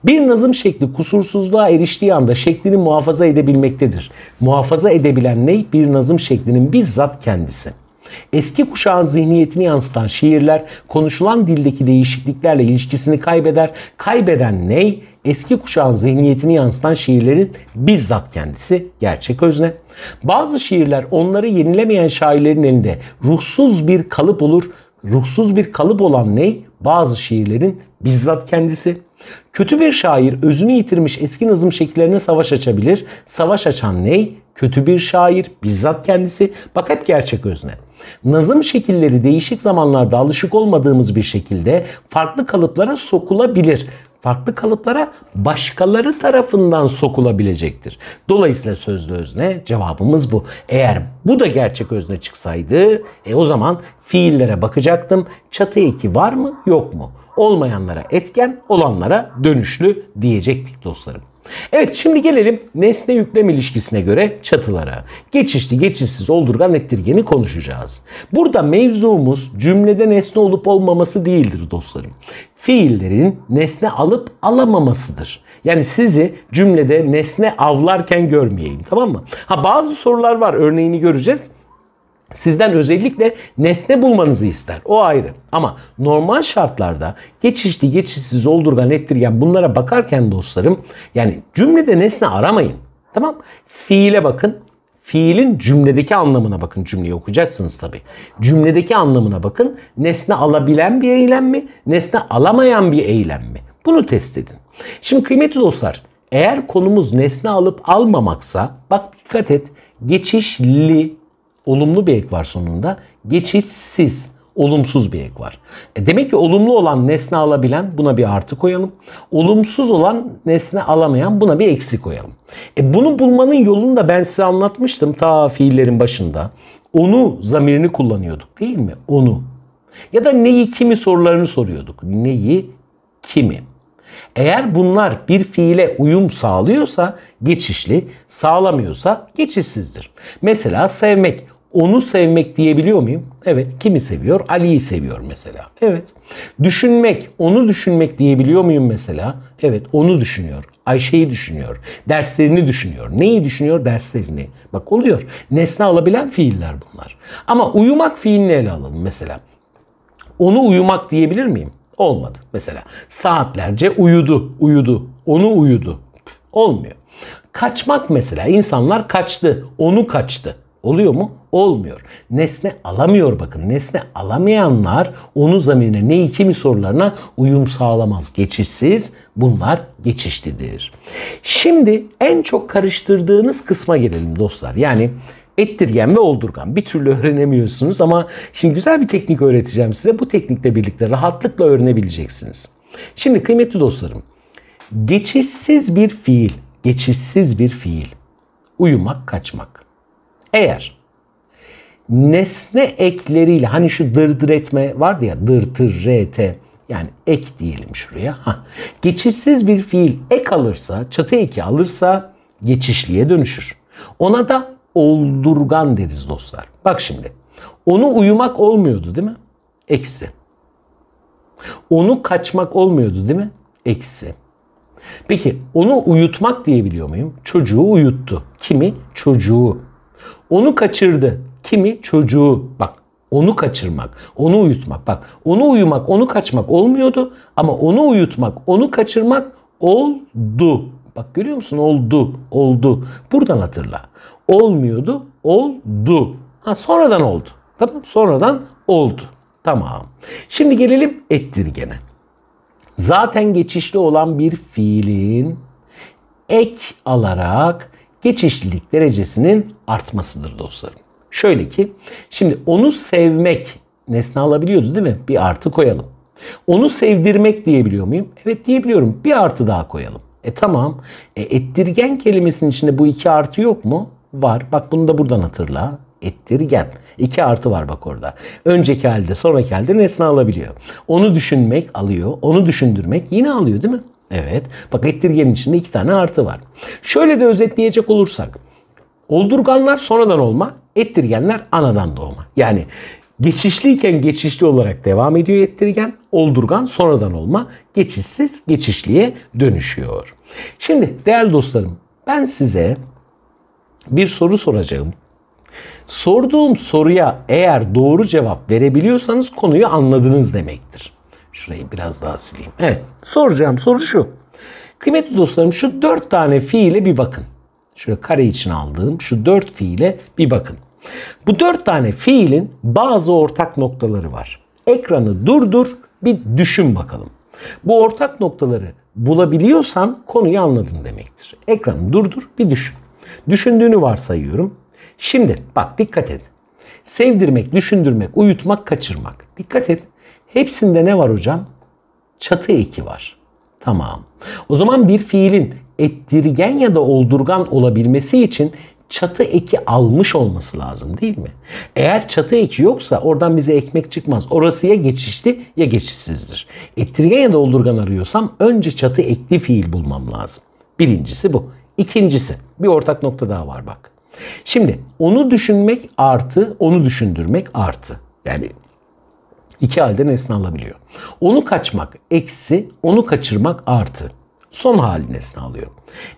Bir nazım şekli kusursuzluğa eriştiği anda şeklini muhafaza edebilmektedir. Muhafaza edebilen ne? Bir nazım şeklinin bizzat kendisi. Eski kuşağın zihniyetini yansıtan şiirler konuşulan dildeki değişikliklerle ilişkisini kaybeder. Kaybeden ney? Eski kuşağın zihniyetini yansıtan şiirlerin bizzat kendisi gerçek özne. Bazı şiirler onları yenilemeyen şairlerin elinde ruhsuz bir kalıp olur. Ruhsuz bir kalıp olan ney? Bazı şiirlerin bizzat kendisi. Kötü bir şair özünü yitirmiş eski nazım şekillerine savaş açabilir. Savaş açan ney? Kötü bir şair bizzat kendisi. Bak hep gerçek özne. Nazım şekilleri değişik zamanlarda alışık olmadığımız bir şekilde farklı kalıplara sokulabilir. Farklı kalıplara başkaları tarafından sokulabilecektir. Dolayısıyla sözlü özne cevabımız bu. Eğer bu da gerçek özne çıksaydı e o zaman fiillere bakacaktım. Çatı eki var mı yok mu? Olmayanlara etken, olanlara dönüşlü diyecektik dostlarım. Evet şimdi gelelim nesne yüklem ilişkisine göre çatılara. Geçişli geçişsiz oldurgan ettirgeni konuşacağız. Burada mevzumuz cümlede nesne olup olmaması değildir dostlarım. Fiillerin nesne alıp alamamasıdır. Yani sizi cümlede nesne avlarken görmeyeyim tamam mı? Ha bazı sorular var örneğini göreceğiz sizden özellikle nesne bulmanızı ister. O ayrı. Ama normal şartlarda geçişli, geçişsiz, oldurgan, ettirgen bunlara bakarken dostlarım yani cümlede nesne aramayın. Tamam? Fiile bakın. Fiilin cümledeki anlamına bakın. Cümleyi okuyacaksınız tabii. Cümledeki anlamına bakın. Nesne alabilen bir eylem mi? Nesne alamayan bir eylem mi? Bunu test edin. Şimdi kıymetli dostlar eğer konumuz nesne alıp almamaksa bak dikkat et geçişli olumlu bir ek var sonunda. Geçişsiz, olumsuz bir ek var. E demek ki olumlu olan nesne alabilen buna bir artı koyalım. Olumsuz olan nesne alamayan buna bir eksi koyalım. E bunu bulmanın yolunu da ben size anlatmıştım ta fiillerin başında. Onu zamirini kullanıyorduk değil mi? Onu. Ya da neyi kimi sorularını soruyorduk. Neyi kimi. Eğer bunlar bir fiile uyum sağlıyorsa geçişli, sağlamıyorsa geçişsizdir. Mesela sevmek onu sevmek diyebiliyor muyum? Evet. Kimi seviyor? Ali'yi seviyor mesela. Evet. Düşünmek, onu düşünmek diyebiliyor muyum mesela? Evet. Onu düşünüyor. Ayşe'yi düşünüyor. Derslerini düşünüyor. Neyi düşünüyor? Derslerini. Bak oluyor. Nesne alabilen fiiller bunlar. Ama uyumak fiilini ele alalım mesela. Onu uyumak diyebilir miyim? Olmadı. Mesela saatlerce uyudu, uyudu. Onu uyudu. Olmuyor. Kaçmak mesela. insanlar kaçtı. Onu kaçtı. Oluyor mu? Olmuyor. Nesne alamıyor bakın. Nesne alamayanlar onu zamirine ne iki mi sorularına uyum sağlamaz. Geçişsiz bunlar geçişlidir. Şimdi en çok karıştırdığınız kısma gelelim dostlar. Yani ettirgen ve oldurgan. Bir türlü öğrenemiyorsunuz ama şimdi güzel bir teknik öğreteceğim size. Bu teknikle birlikte rahatlıkla öğrenebileceksiniz. Şimdi kıymetli dostlarım, geçişsiz bir fiil, geçişsiz bir fiil. Uyumak, kaçmak. Eğer nesne ekleriyle hani şu dırdır etme vardı ya dırtır rt yani ek diyelim şuraya. Ha. Geçişsiz bir fiil ek alırsa, çatı eki alırsa geçişliye dönüşür. Ona da oldurgan deriz dostlar. Bak şimdi. Onu uyumak olmuyordu değil mi? Eksi. Onu kaçmak olmuyordu değil mi? Eksi. Peki onu uyutmak diyebiliyor muyum? Çocuğu uyuttu. Kimi? Çocuğu. Onu kaçırdı. Kimi? Çocuğu. Bak onu kaçırmak, onu uyutmak. Bak onu uyumak, onu kaçmak olmuyordu ama onu uyutmak, onu kaçırmak oldu. Bak görüyor musun? Oldu, oldu. Buradan hatırla. Olmuyordu, oldu. Ha sonradan oldu. Tamam sonradan oldu. Tamam. Şimdi gelelim ettirgene. Zaten geçişli olan bir fiilin ek alarak geçişlilik derecesinin artmasıdır dostlarım. Şöyle ki şimdi onu sevmek nesne alabiliyordu değil mi? Bir artı koyalım. Onu sevdirmek diyebiliyor muyum? Evet diyebiliyorum. Bir artı daha koyalım. E tamam. E, ettirgen kelimesinin içinde bu iki artı yok mu? Var. Bak bunu da buradan hatırla. Ettirgen. İki artı var bak orada. Önceki halde sonraki halde nesne alabiliyor. Onu düşünmek alıyor. Onu düşündürmek yine alıyor değil mi? Evet. Bak ettirgenin içinde iki tane artı var. Şöyle de özetleyecek olursak. Oldurganlar sonradan olma, ettirgenler anadan doğma. Yani geçişliyken geçişli olarak devam ediyor ettirgen, oldurgan sonradan olma, geçişsiz geçişliye dönüşüyor. Şimdi değerli dostlarım ben size bir soru soracağım. Sorduğum soruya eğer doğru cevap verebiliyorsanız konuyu anladınız demektir. Şurayı biraz daha sileyim. Evet soracağım soru şu. Kıymetli dostlarım şu dört tane fiile bir bakın. Şöyle kare için aldığım şu dört fiile bir bakın. Bu dört tane fiilin bazı ortak noktaları var. Ekranı durdur bir düşün bakalım. Bu ortak noktaları bulabiliyorsan konuyu anladın demektir. Ekranı durdur bir düşün. Düşündüğünü varsayıyorum. Şimdi bak dikkat et. Sevdirmek, düşündürmek, uyutmak, kaçırmak. Dikkat et. Hepsinde ne var hocam? Çatı eki var. Tamam. O zaman bir fiilin ettirgen ya da oldurgan olabilmesi için çatı eki almış olması lazım değil mi? Eğer çatı eki yoksa oradan bize ekmek çıkmaz. Orası ya geçişli ya geçişsizdir. Ettirgen ya da oldurgan arıyorsam önce çatı ekli fiil bulmam lazım. Birincisi bu. İkincisi bir ortak nokta daha var bak. Şimdi onu düşünmek artı onu düşündürmek artı. Yani iki halde nesne alabiliyor. Onu kaçmak eksi onu kaçırmak artı. Son hali nesne alıyor.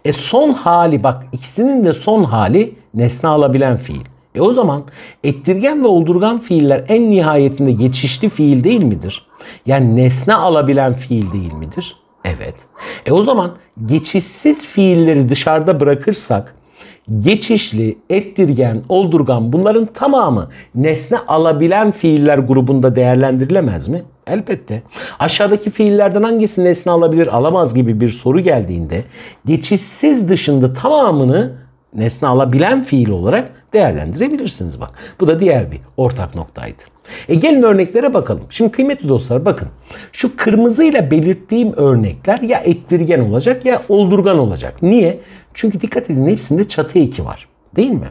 E son hali bak ikisinin de son hali nesne alabilen fiil. E o zaman ettirgen ve oldurgan fiiller en nihayetinde geçişli fiil değil midir? Yani nesne alabilen fiil değil midir? Evet. E o zaman geçişsiz fiilleri dışarıda bırakırsak geçişli, ettirgen, oldurgan bunların tamamı nesne alabilen fiiller grubunda değerlendirilemez mi? Elbette. Aşağıdaki fiillerden hangisi nesne alabilir, alamaz gibi bir soru geldiğinde geçişsiz dışında tamamını nesne alabilen fiil olarak değerlendirebilirsiniz bak. Bu da diğer bir ortak noktaydı. E gelin örneklere bakalım. Şimdi kıymetli dostlar bakın. Şu kırmızıyla belirttiğim örnekler ya ettirgen olacak ya oldurgan olacak. Niye? Çünkü dikkat edin hepsinde çatı eki var. Değil mi?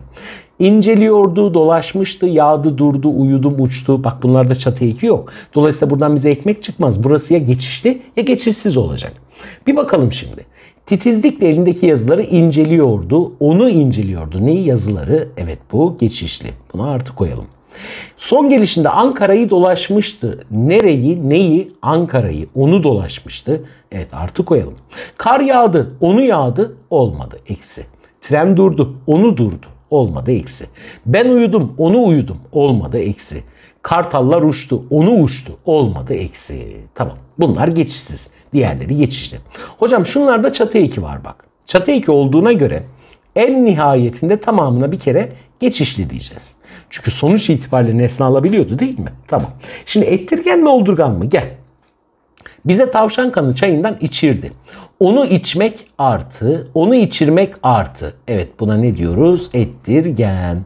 İnceliyordu, dolaşmıştı, yağdı, durdu, uyudum, uçtu. Bak bunlarda çatı eki yok. Dolayısıyla buradan bize ekmek çıkmaz. Burası ya geçişli ya geçişsiz olacak. Bir bakalım şimdi. Titizlikle elindeki yazıları inceliyordu. Onu inceliyordu. Neyi yazıları? Evet bu geçişli. Buna artı koyalım. Son gelişinde Ankara'yı dolaşmıştı. Nereyi, neyi? Ankara'yı, onu dolaşmıştı. Evet artı koyalım. Kar yağdı, onu yağdı. Olmadı. Eksi. Tren durdu, onu durdu. Olmadı. Eksi. Ben uyudum, onu uyudum. Olmadı. Eksi. Kartallar uçtu, onu uçtu. Olmadı. Eksi. Tamam. Bunlar geçişsiz. Diğerleri geçişli. Hocam şunlarda çatı eki var bak. Çatı eki olduğuna göre en nihayetinde tamamına bir kere geçişli diyeceğiz. Çünkü sonuç itibariyle nesne alabiliyordu değil mi? Tamam. Şimdi ettirgen mi oldurgan mı? Gel. Bize tavşan kanı çayından içirdi. Onu içmek artı, onu içirmek artı. Evet buna ne diyoruz? Ettirgen.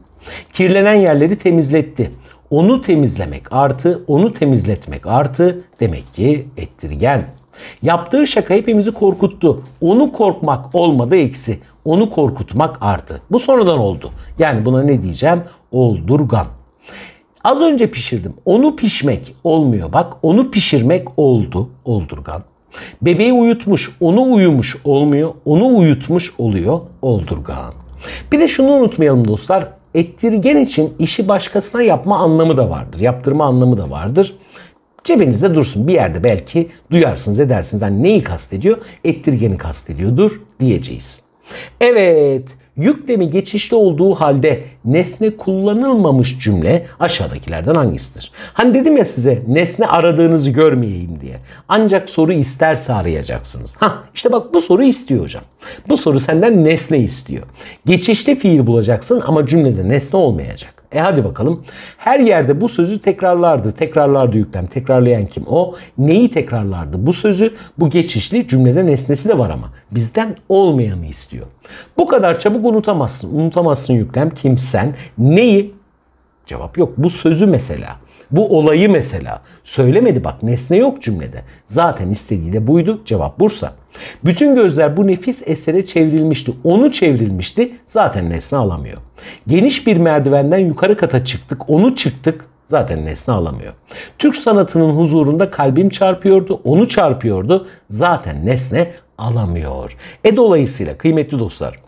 Kirlenen yerleri temizletti. Onu temizlemek artı, onu temizletmek artı demek ki ettirgen. Yaptığı şaka hepimizi korkuttu. Onu korkmak olmadı eksi. Onu korkutmak artı. Bu sonradan oldu. Yani buna ne diyeceğim? Oldurgan. Az önce pişirdim. Onu pişmek olmuyor. Bak onu pişirmek oldu. Oldurgan. Bebeği uyutmuş. Onu uyumuş olmuyor. Onu uyutmuş oluyor. Oldurgan. Bir de şunu unutmayalım dostlar. Ettirgen için işi başkasına yapma anlamı da vardır. Yaptırma anlamı da vardır. Cebinizde dursun bir yerde belki duyarsınız edersiniz. Hani neyi kastediyor? Ettirgeni kastediyordur diyeceğiz. Evet yüklemi geçişli olduğu halde nesne kullanılmamış cümle aşağıdakilerden hangisidir? Hani dedim ya size nesne aradığınızı görmeyeyim diye. Ancak soru isterse arayacaksınız. Ha işte bak bu soru istiyor hocam. Bu soru senden nesne istiyor. Geçişli fiil bulacaksın ama cümlede nesne olmayacak. E hadi bakalım. Her yerde bu sözü tekrarlardı. Tekrarlardı yüklem. Tekrarlayan kim? O. Neyi tekrarlardı? Bu sözü bu geçişli cümlede nesnesi de var ama. Bizden olmayanı istiyor. Bu kadar çabuk unutamazsın. Unutamazsın yüklem. Kimsen. Neyi? Cevap yok. Bu sözü mesela. Bu olayı mesela. Söylemedi bak nesne yok cümlede. Zaten istediği de buydu. Cevap Bursa. Bütün gözler bu nefis esere çevrilmişti. Onu çevrilmişti. Zaten nesne alamıyor. Geniş bir merdivenden yukarı kata çıktık. Onu çıktık. Zaten nesne alamıyor. Türk sanatının huzurunda kalbim çarpıyordu. Onu çarpıyordu. Zaten nesne alamıyor. E dolayısıyla kıymetli dostlar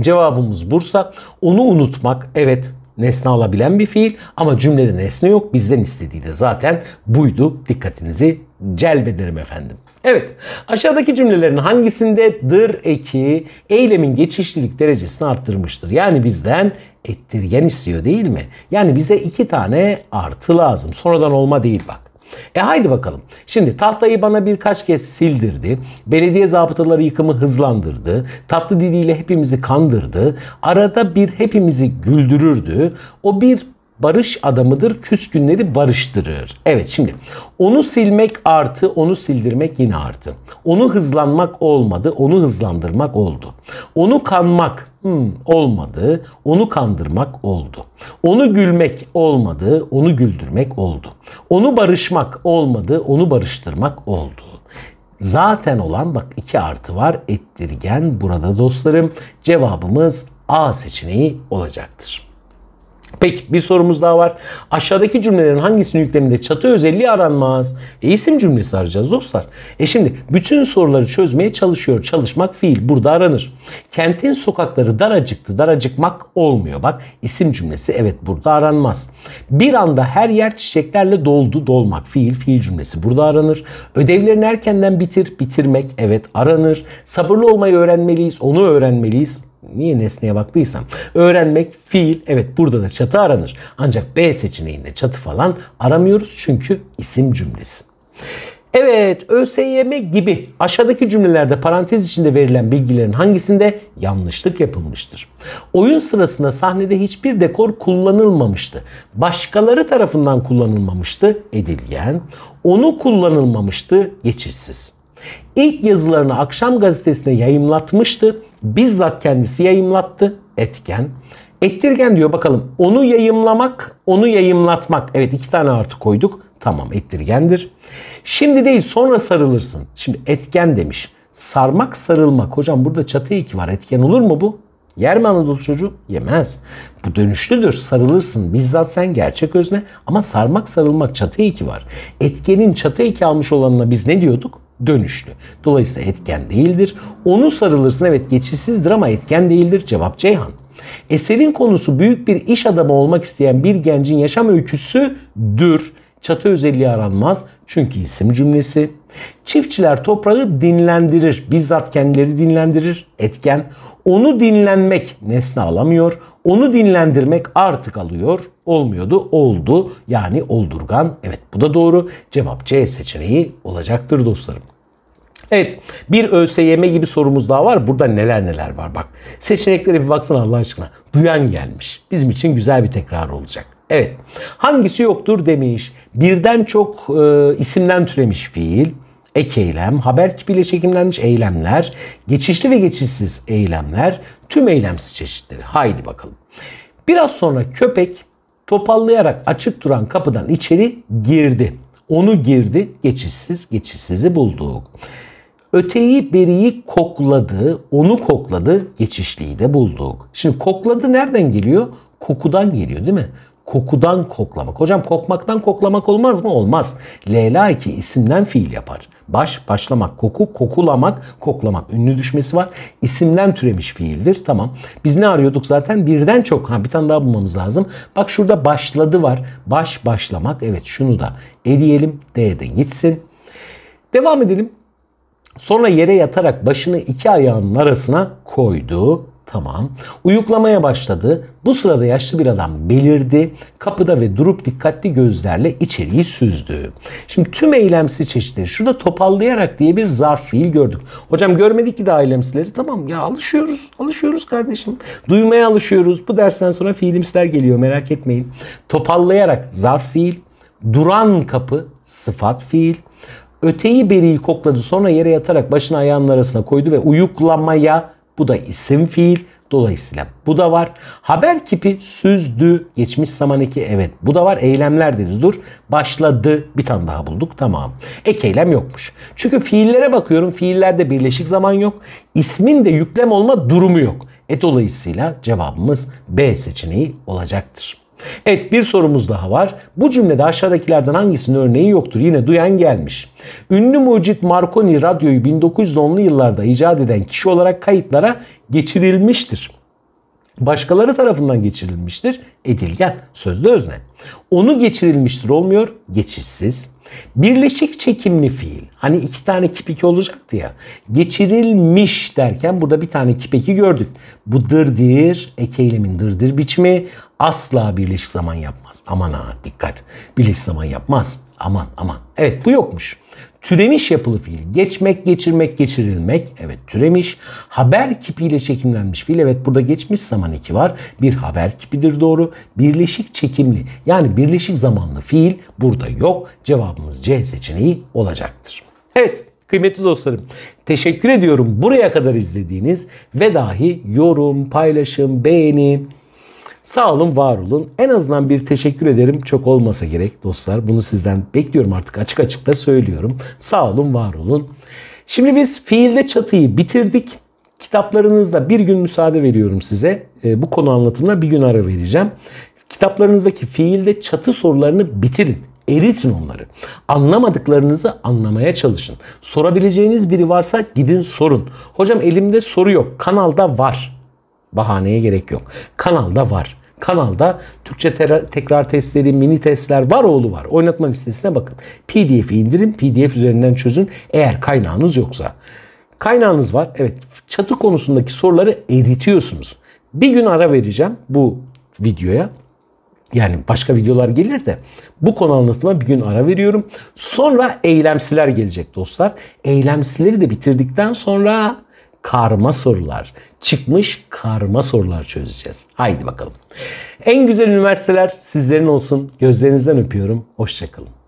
cevabımız Bursa. Onu unutmak evet nesne alabilen bir fiil ama cümlede nesne yok. Bizden istediği de zaten buydu. Dikkatinizi celbederim efendim. Evet aşağıdaki cümlelerin hangisinde dır eki eylemin geçişlilik derecesini arttırmıştır? Yani bizden ettirgen istiyor değil mi? Yani bize iki tane artı lazım. Sonradan olma değil bak. E haydi bakalım. Şimdi tahtayı bana birkaç kez sildirdi. Belediye zabıtaları yıkımı hızlandırdı. Tatlı diliyle hepimizi kandırdı. Arada bir hepimizi güldürürdü. O bir barış adamıdır, küskünleri barıştırır. Evet şimdi onu silmek artı, onu sildirmek yine artı. Onu hızlanmak olmadı, onu hızlandırmak oldu. Onu kanmak hmm, olmadı, onu kandırmak oldu. Onu gülmek olmadı, onu güldürmek oldu. Onu barışmak olmadı, onu barıştırmak oldu. Zaten olan bak iki artı var ettirgen burada dostlarım. Cevabımız A seçeneği olacaktır. Peki bir sorumuz daha var. Aşağıdaki cümlelerin hangisinin yükleminde çatı özelliği aranmaz? E isim cümlesi arayacağız dostlar. E şimdi bütün soruları çözmeye çalışıyor. Çalışmak fiil burada aranır. Kentin sokakları daracıktı. Daracıkmak olmuyor. Bak isim cümlesi evet burada aranmaz. Bir anda her yer çiçeklerle doldu. Dolmak fiil. Fiil cümlesi burada aranır. Ödevlerini erkenden bitir. Bitirmek evet aranır. Sabırlı olmayı öğrenmeliyiz. Onu öğrenmeliyiz niye nesneye baktıysam öğrenmek fiil evet burada da çatı aranır. Ancak B seçeneğinde çatı falan aramıyoruz çünkü isim cümlesi. Evet, ÖSYM gibi aşağıdaki cümlelerde parantez içinde verilen bilgilerin hangisinde yanlışlık yapılmıştır? Oyun sırasında sahnede hiçbir dekor kullanılmamıştı. Başkaları tarafından kullanılmamıştı edilgen. Onu kullanılmamıştı geçişsiz. İlk yazılarını akşam gazetesine yayımlatmıştı. Bizzat kendisi yayımlattı. Etken. Ettirgen diyor bakalım. Onu yayımlamak, onu yayımlatmak. Evet iki tane artı koyduk. Tamam ettirgendir. Şimdi değil sonra sarılırsın. Şimdi etken demiş. Sarmak sarılmak. Hocam burada çatı iki var. Etken olur mu bu? Yer mi Anadolu çocuğu? Yemez. Bu dönüşlüdür. Sarılırsın. Bizzat sen gerçek özne. Ama sarmak sarılmak çatı iki var. Etkenin çatı iki almış olanına biz ne diyorduk? Dönüşlü. Dolayısıyla etken değildir. Onu sarılırsın evet geçişsizdir ama etken değildir. Cevap Ceyhan. Eserin konusu büyük bir iş adamı olmak isteyen bir gencin yaşam öyküsüdür. Çatı özelliği aranmaz çünkü isim cümlesi. Çiftçiler toprağı dinlendirir. Bizzat kendileri dinlendirir. Etken. Onu dinlenmek nesne alamıyor. Onu dinlendirmek artık alıyor. Olmuyordu. Oldu. Yani oldurgan. Evet bu da doğru. Cevap C seçeneği olacaktır dostlarım. Evet bir ÖSYM gibi sorumuz daha var. Burada neler neler var bak. Seçeneklere bir baksana Allah aşkına. Duyan gelmiş. Bizim için güzel bir tekrar olacak. Evet. Hangisi yoktur demiş. Birden çok e, isimden türemiş fiil. Ek eylem, haber kipiyle çekimlenmiş eylemler, geçişli ve geçişsiz eylemler, tüm eylemsiz çeşitleri. Haydi bakalım. Biraz sonra köpek topallayarak açık duran kapıdan içeri girdi. Onu girdi, geçişsiz, geçişsizi bulduk. Öteyi beriyi kokladı, onu kokladı, geçişliyi de bulduk. Şimdi kokladı nereden geliyor? Kokudan geliyor değil mi? Kokudan koklamak. Hocam kokmaktan koklamak olmaz mı? Olmaz. Leyla 2 isimden fiil yapar. Baş, başlamak, koku, kokulamak, koklamak. Ünlü düşmesi var. İsimden türemiş fiildir. Tamam. Biz ne arıyorduk zaten? Birden çok. Ha bir tane daha bulmamız lazım. Bak şurada başladı var. Baş, başlamak. Evet şunu da eleyelim. D'de gitsin. Devam edelim. Sonra yere yatarak başını iki ayağının arasına koydu. Tamam. Uyuklamaya başladı. Bu sırada yaşlı bir adam belirdi. Kapıda ve durup dikkatli gözlerle içeriği süzdü. Şimdi tüm eylemsi çeşitleri. Şurada topallayarak diye bir zarf fiil gördük. Hocam görmedik ki daha eylemsileri. Tamam ya alışıyoruz. Alışıyoruz kardeşim. Duymaya alışıyoruz. Bu dersten sonra fiilimsiler geliyor merak etmeyin. Topallayarak zarf fiil. Duran kapı sıfat fiil. Öteyi beriyi kokladı sonra yere yatarak başını ayağının arasına koydu ve uyuklamaya bu da isim fiil. Dolayısıyla bu da var. Haber kipi süzdü. Geçmiş zaman eki evet. Bu da var. Eylemler dedi. Dur. Başladı. Bir tane daha bulduk. Tamam. Ek eylem yokmuş. Çünkü fiillere bakıyorum. Fiillerde birleşik zaman yok. İsmin de yüklem olma durumu yok. E dolayısıyla cevabımız B seçeneği olacaktır. Evet bir sorumuz daha var. Bu cümlede aşağıdakilerden hangisinin örneği yoktur? Yine duyan gelmiş. Ünlü mucit Marconi radyoyu 1910'lu yıllarda icat eden kişi olarak kayıtlara geçirilmiştir. Başkaları tarafından geçirilmiştir. Edilgen, sözlü özne. Onu geçirilmiştir olmuyor, geçişsiz. Birleşik çekimli fiil. Hani iki tane kipeki olacaktı ya. Geçirilmiş derken burada bir tane kipeki gördük. Bu dırdır, ek eylemin dırdır biçimi asla birleşik zaman yapmaz. Aman ha dikkat. Birleşik zaman yapmaz. Aman aman. Evet bu yokmuş. Türemiş yapılı fiil. Geçmek, geçirmek, geçirilmek. Evet türemiş. Haber kipiyle çekimlenmiş fiil. Evet burada geçmiş zaman eki var. Bir haber kipidir doğru. Birleşik çekimli yani birleşik zamanlı fiil burada yok. Cevabımız C seçeneği olacaktır. Evet kıymetli dostlarım teşekkür ediyorum buraya kadar izlediğiniz ve dahi yorum, paylaşım, beğeni, Sağ olun, var olun. En azından bir teşekkür ederim. Çok olmasa gerek dostlar. Bunu sizden bekliyorum artık. Açık açık da söylüyorum. Sağ olun, var olun. Şimdi biz fiilde çatıyı bitirdik. Kitaplarınızda bir gün müsaade veriyorum size. E, bu konu anlatımına bir gün ara vereceğim. Kitaplarınızdaki fiilde çatı sorularını bitirin. Eritin onları. Anlamadıklarınızı anlamaya çalışın. Sorabileceğiniz biri varsa gidin sorun. Hocam elimde soru yok. Kanalda var. Bahaneye gerek yok. Kanalda var. Kanalda Türkçe tekrar testleri, mini testler var oğlu var. Oynatma listesine bakın. PDF'i indirin, PDF üzerinden çözün eğer kaynağınız yoksa. Kaynağınız var. Evet çatı konusundaki soruları eritiyorsunuz. Bir gün ara vereceğim bu videoya. Yani başka videolar gelir de bu konu anlatıma bir gün ara veriyorum. Sonra eylemsiler gelecek dostlar. Eylemsileri de bitirdikten sonra karma sorular, çıkmış karma sorular çözeceğiz. Haydi bakalım. En güzel üniversiteler sizlerin olsun. Gözlerinizden öpüyorum. Hoşçakalın.